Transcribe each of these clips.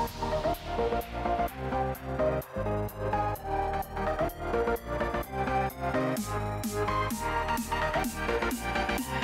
Thank you.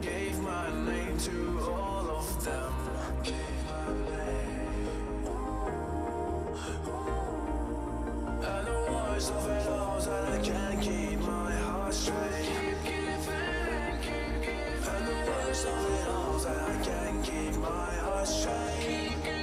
Gave my name to all of them. Of it all, I can't keep my heart straight. And the worst of it all, that I can't keep my heart straight.